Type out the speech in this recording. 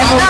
아이고